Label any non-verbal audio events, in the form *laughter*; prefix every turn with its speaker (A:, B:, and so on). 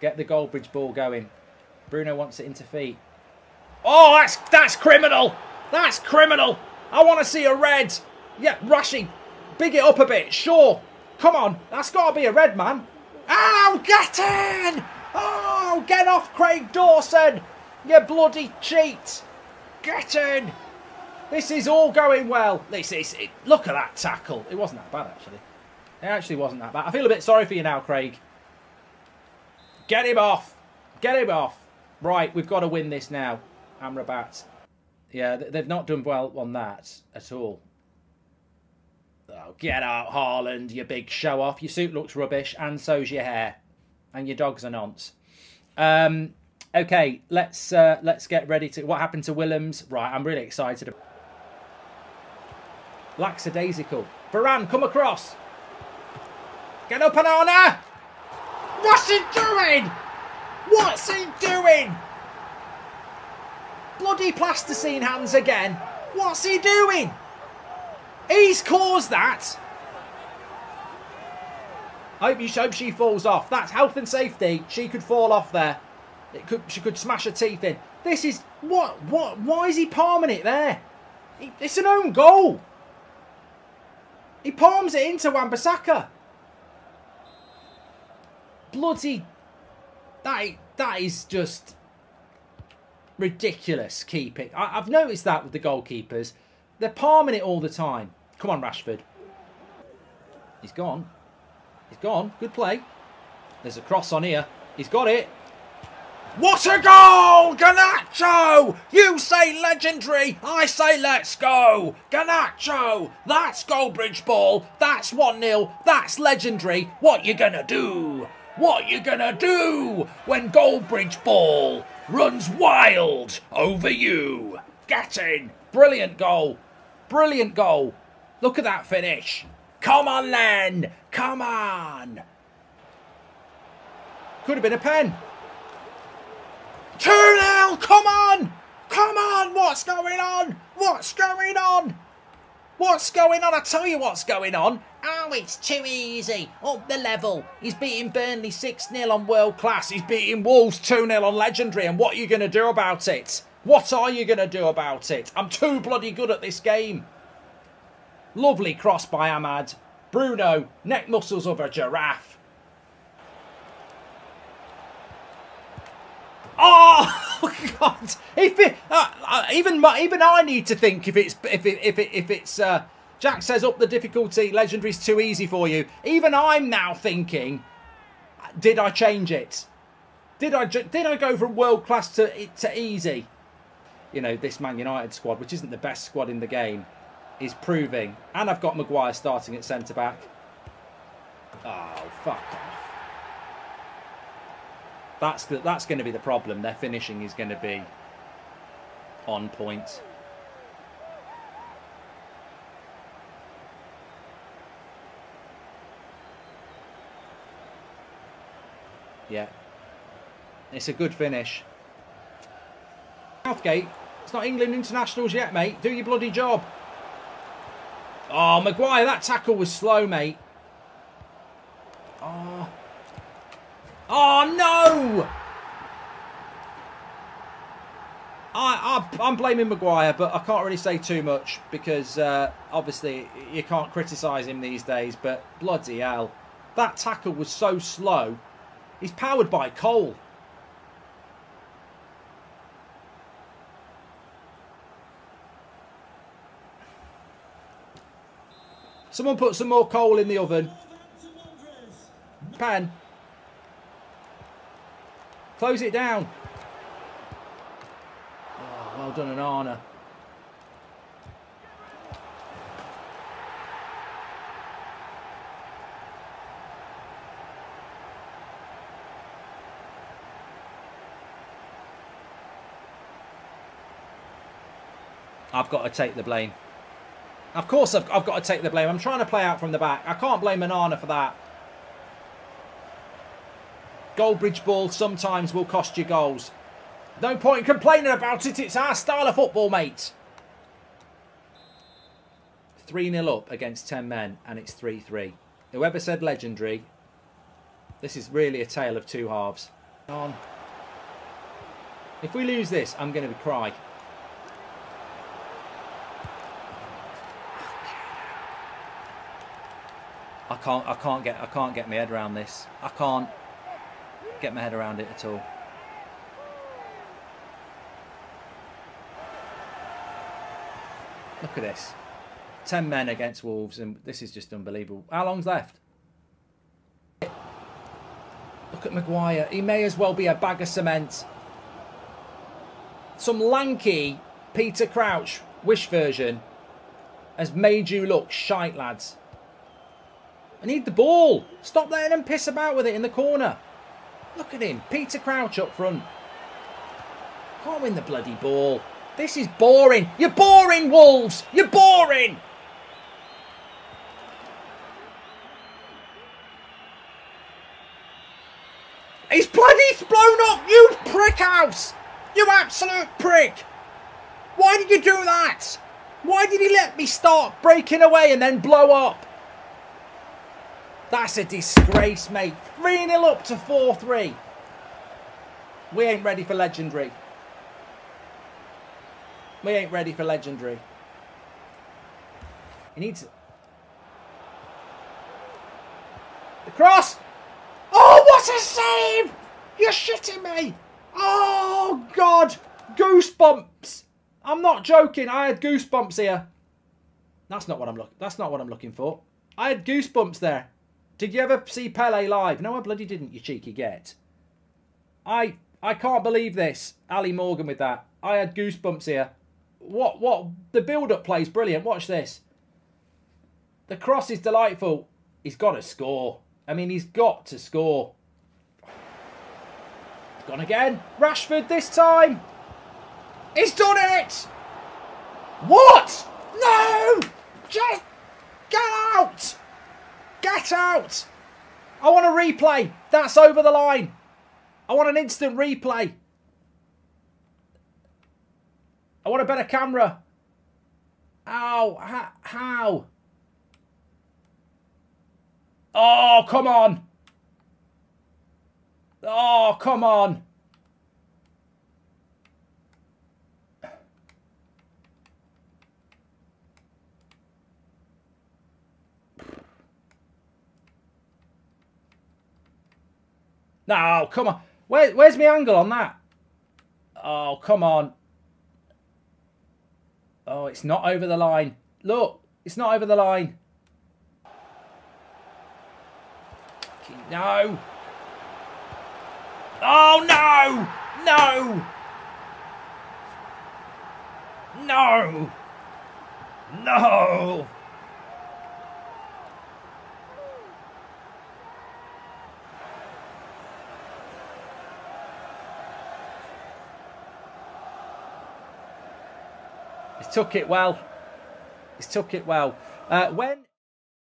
A: Get the Goldbridge ball going. Bruno wants it into feet. Oh, that's that's criminal. That's criminal. I want to see a red. Yeah, Rashi, big it up a bit. Sure. Come on. That's got to be a red, man. Oh, get in. Oh, get off Craig Dawson. You bloody cheat. Get in. This is all going well. This is it. Look at that tackle. It wasn't that bad, actually. It actually wasn't that bad. I feel a bit sorry for you now, Craig. Get him off. Get him off. Right, we've got to win this now. Amrabat. Yeah, they've not done well on that at all. Oh, get out, Haaland, you big show off. Your suit looks rubbish, and so's your hair. And your dog's a nonce. Um, okay, let's uh, let's get ready to. What happened to Willems? Right, I'm really excited. Lackadaisical. Varane, come across. Get up, Onana! What's he doing? What's he doing? Bloody plasticine hands again. What's he doing? He's caused that. I hope you hope she falls off. That's health and safety. She could fall off there. It could she could smash her teeth in. This is what what why is he palming it there? It's an own goal. He palms it into Wan-Bissaka. Bloody that that is just ridiculous keeping. I, have noticed that with the goalkeepers. They're palming it all the time. Come on, Rashford. He's gone. He's gone. Good play. There's a cross on here. He's got it. What a goal! Garnacho! You say legendary, I say let's go! Garnacho! That's Goldbridge ball, that's 1-0, that's legendary. What you gonna do? What you gonna do when Goldbridge ball runs wild over you? Get in! Brilliant goal! Brilliant goal! Look at that finish! Come on then! Come on! Could have been a pen. 2 0! Come on! Come on! What's going on? What's going on? What's going on? I tell you what's going on. Oh, it's too easy. Up the level. He's beating Burnley 6 0 on world class. He's beating Wolves 2 0 on legendary. And what are you going to do about it? What are you going to do about it? I'm too bloody good at this game. Lovely cross by Amad. Bruno, neck muscles of a giraffe. Oh *laughs* God! If it, uh, uh, even even I need to think if it's if it, if it, if it's uh, Jack says up the difficulty. Legendary's too easy for you. Even I'm now thinking, did I change it? Did I did I go from world class to to easy? You know this Man United squad, which isn't the best squad in the game, is proving. And I've got Maguire starting at centre back. Oh fuck off. That's that's going to be the problem. Their finishing is going to be on point. Yeah. It's a good finish. Southgate, it's not England internationals yet, mate. Do your bloody job. Oh, Maguire, that tackle was slow, mate. Oh. Oh, no! I, I, I'm blaming Maguire, but I can't really say too much because uh, obviously you can't criticise him these days. But bloody hell, that tackle was so slow. He's powered by coal. Someone put some more coal in the oven. Pan. Close it down. Oh, well done, Onana. I've got to take the blame. Of course I've, I've, got to take the blame. I'm trying to play out from the back. I can't blame Onana for that. Goldbridge ball sometimes will cost you goals. No point in complaining about it. It's our style of football, mate. 3-0 up against 10 men and it's 3-3. Whoever said legendary, this is really a tale of two halves. On. If we lose this, I'm going to cry. I can't I can't get I can't get my head around this. I can't get my head around it at all. Look at this. 10 men against Wolves and this is just unbelievable. How long's left? Look at Maguire. He may as well be a bag of cement. Some lanky Peter Crouch wish version has made you look shite, lads. I need the ball. Stop letting him piss about with it in the corner. Look at him. Peter Crouch up front. Can't win the bloody ball. This is boring. You're boring, Wolves. You're boring. He's bloody blown up, you prick house. You absolute prick. Why did you do that? Why did he let me start breaking away and then blow up? That's a disgrace, mate. 3 0 up to 4 3. We ain't ready for legendary. We ain't ready for legendary. He needs. it. The cross! Oh, what a save! You're shitting me! Oh, God! Goosebumps! I'm not joking. I had goosebumps here. That's not what I'm looking. That's not what I'm looking for. I had goosebumps there. Did you ever see Pele live? No, I bloody didn't, you cheeky get. I I can't believe this. Ali Morgan with that. I had goosebumps here. What, what? The build-up plays brilliant. Watch this. The cross is delightful. He's got to score. I mean, he's got to score. Gone again. Rashford this time. He's done it! What? No! Just get out! Get out! I want a replay. That's over the line. I want an instant replay. I want a better camera. Ow. How? Oh, come on. Oh, come on. No, come on. Where, where's my angle on that? Oh, come on. Oh, it's not over the line. Look, it's not over the line. No. Oh, no. No. No. No. He took it well. He took it well. Uh, when